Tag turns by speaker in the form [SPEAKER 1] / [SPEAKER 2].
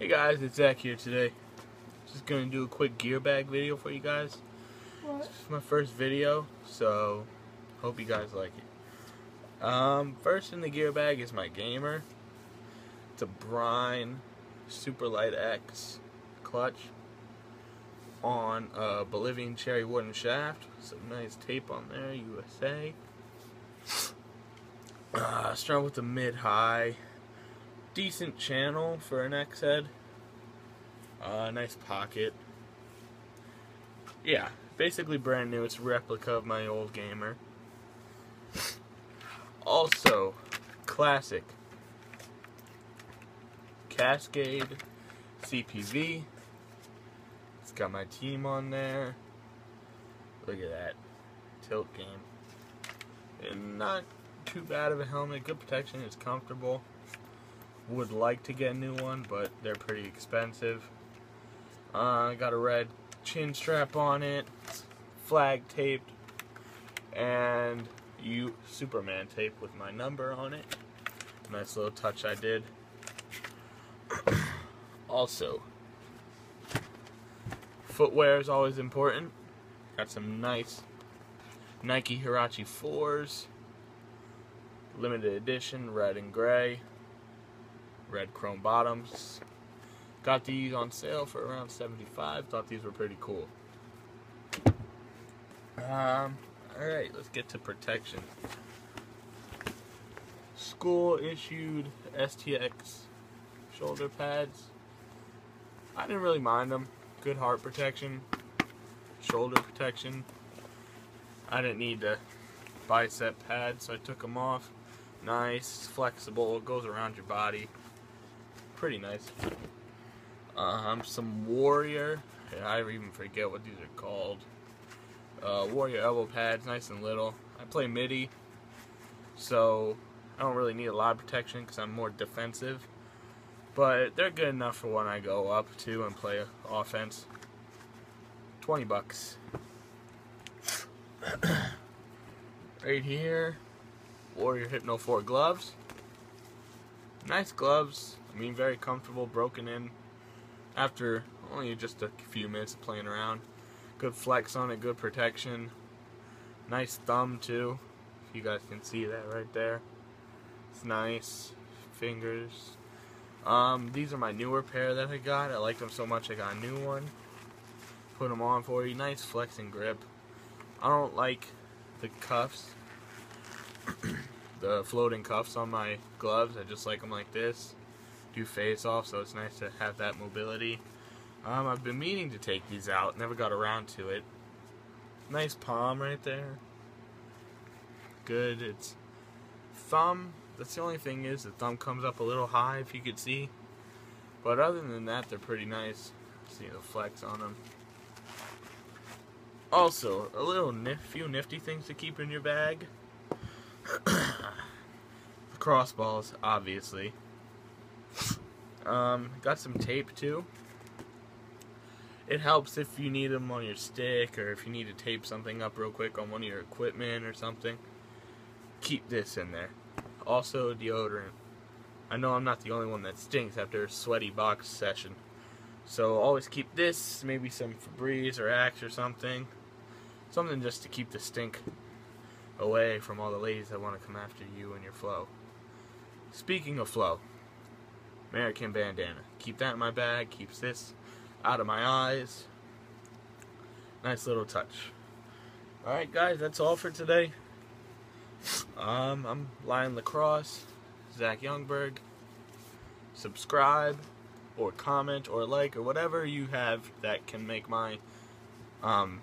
[SPEAKER 1] Hey guys, it's Zach here today. Just gonna do a quick gear bag video for you guys.
[SPEAKER 2] What?
[SPEAKER 1] It's my first video, so hope you guys like it. Um, first in the gear bag is my gamer. It's a Brine Superlight X clutch on a Bolivian cherry wooden shaft. Some nice tape on there, USA. Uh, strung with a mid-high. Decent channel for an X head. Uh, nice pocket. Yeah, basically brand new. It's a replica of my old gamer. Also, classic Cascade CPV. It's got my team on there. Look at that tilt game. And not too bad of a helmet. Good protection. It's comfortable. Would like to get a new one, but they're pretty expensive. Uh, got a red chin strap on it, flag taped, and you Superman tape with my number on it. Nice little touch I did. also, footwear is always important. Got some nice Nike Huarache 4s, limited edition, red and gray, red chrome bottoms. Got these on sale for around 75. Thought these were pretty cool. Um, alright, let's get to protection. School issued STX shoulder pads. I didn't really mind them. Good heart protection, shoulder protection. I didn't need the bicep pad, so I took them off. Nice, flexible, it goes around your body. Pretty nice. Um, some Warrior. I even forget what these are called. Uh, Warrior elbow pads, nice and little. I play middie, so I don't really need a lot of protection because I'm more defensive. But they're good enough for when I go up to and play offense. 20 bucks. right here, Warrior Hypno 4 gloves. Nice gloves. I mean, very comfortable, broken in after only just a few minutes of playing around. Good flex on it, good protection. Nice thumb too. If you guys can see that right there. It's nice. Fingers. Um, these are my newer pair that I got. I like them so much I got a new one. Put them on for you. Nice flexing grip. I don't like the cuffs. the floating cuffs on my gloves. I just like them like this do face off, so it's nice to have that mobility. Um, I've been meaning to take these out, never got around to it. Nice palm right there. Good. It's thumb. That's the only thing is the thumb comes up a little high, if you could see. But other than that, they're pretty nice. See the flex on them. Also, a little nif few nifty things to keep in your bag. Crossballs, obviously. Um, got some tape too. It helps if you need them on your stick or if you need to tape something up real quick on one of your equipment or something. Keep this in there. Also, deodorant. I know I'm not the only one that stinks after a sweaty box session. So always keep this, maybe some Febreze or Axe or something. Something just to keep the stink away from all the ladies that want to come after you and your flow. Speaking of flow, American bandana. Keep that in my bag. Keeps this out of my eyes. Nice little touch. Alright guys, that's all for today. Um, I'm Lion Lacrosse, Zach Youngberg. Subscribe, or comment, or like, or whatever you have that can make my um,